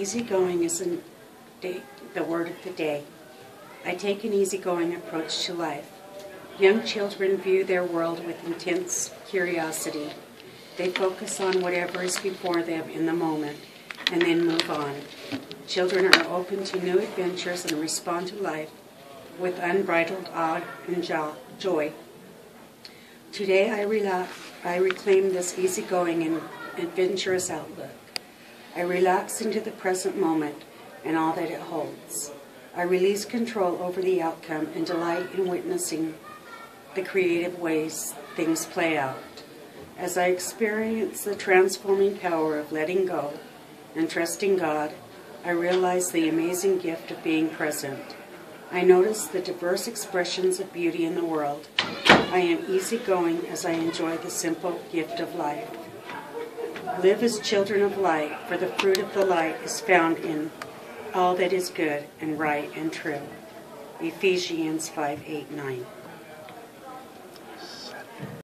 Easygoing is the word of the day. I take an easygoing approach to life. Young children view their world with intense curiosity. They focus on whatever is before them in the moment and then move on. Children are open to new adventures and respond to life with unbridled awe and joy. Today I, I reclaim this easygoing and adventurous outlook. I relax into the present moment and all that it holds. I release control over the outcome and delight in witnessing the creative ways things play out. As I experience the transforming power of letting go and trusting God, I realize the amazing gift of being present. I notice the diverse expressions of beauty in the world. I am easygoing as I enjoy the simple gift of life. Live as children of light, for the fruit of the light is found in all that is good and right and true. Ephesians 5 8 9.